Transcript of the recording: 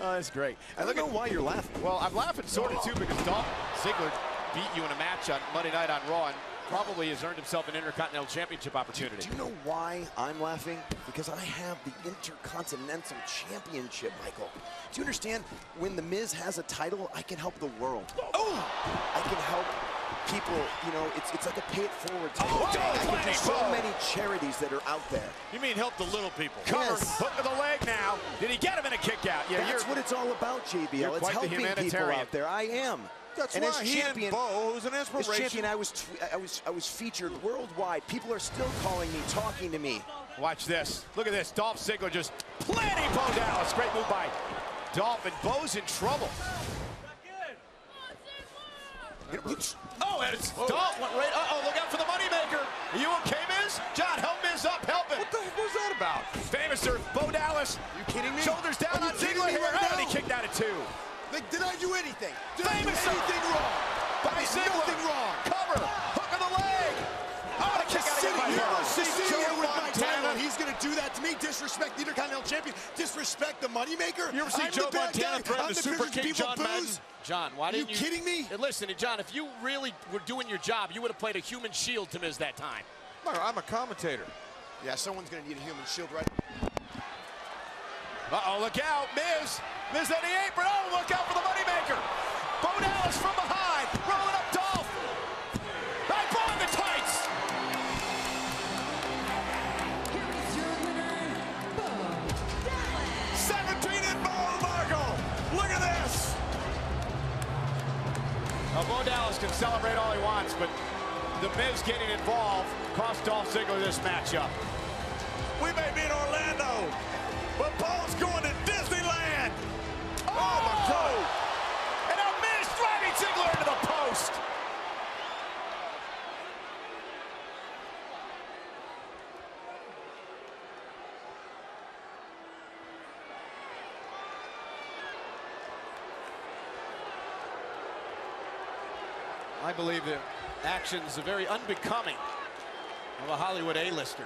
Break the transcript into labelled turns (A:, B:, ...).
A: Oh, that's great.
B: I don't know why you're laughing.
A: Well, I'm laughing sort of too because Dolph Ziggler beat you in a match on Monday night on Raw and probably has earned himself an Intercontinental Championship opportunity.
B: Do you know why I'm laughing? Because I have the Intercontinental Championship, Michael. Do you understand? When The Miz has a title, I can help the world. Oh! I can help people, you know, it's it's like a pay it forward type
A: Oh,
B: of thing. I can do so many charities that are out there.
C: You mean help the little people?
A: Cover,
B: Yes.
A: hook of the leg now. Did he get him in a kick out? Yeah,
B: That's
A: you're,
B: what it's all about, JBL. It's helping people out there. I am.
C: That's
B: and
C: why
B: as
C: he
B: champion,
C: and Bo was an
B: as
C: inspiration.
B: champion, I was I was I was featured worldwide. People are still calling me, talking to me.
A: Watch this. Look at this. Dolph Ziggler just planting Bo Dallas. Great move by Dolph, and Bo's in trouble. Oh, and it's Dolph went right. Uh-oh, look out for the moneymaker. Are you okay, Miz? John, help Miz up. Help him.
C: What the heck was that about?
A: Famous sir, Bo Dallas.
C: You kidding me?
A: Shoulders down
C: Are
A: on Ziggler
C: me
A: here.
C: right
A: Oh, and he
C: now?
A: kicked out at two.
C: Like, did I do anything? Did I do
A: Famous sir.
C: anything wrong?
A: By
C: I did nothing wrong.
A: Cover. Hook of the leg. Oh, and a kick
C: Just
A: out
C: sitting
A: again by
C: here,
A: Bo.
C: just sitting here with my title.
D: he's going to do that to me, disrespect the Intercontinental Champion, disrespect the moneymaker.
C: You ever see
D: I'm
C: Joe Montana threaten
D: I'm
C: the
D: the
C: Super King John
D: booze.
C: Madden?
A: John, why didn't you? You
D: kidding me?
A: Hey, Listen, John, if you really were doing your job, you would have played a human shield to Miz that time.
C: I'm a commentator.
D: Yeah, someone's going to need a human shield right
A: Uh-oh, look out, Miz. Miz on the apron. Oh, look out for the moneymaker. Bo Dallas from behind, rolling up Dolph. Right, Bo in the tights.
E: Here is your winner, Bo Dallas.
C: 17 and Bo Markle. Look at this.
A: Now, Bo Dallas can celebrate all he wants, but the Miz getting involved cost Dolph Ziggler this matchup.
C: We may be in Orlando, but Bo's going to Disneyland. Oh, my God.
A: And now Miz driving Ziggler into the post. I believe the actions are very unbecoming of a Hollywood A-lister.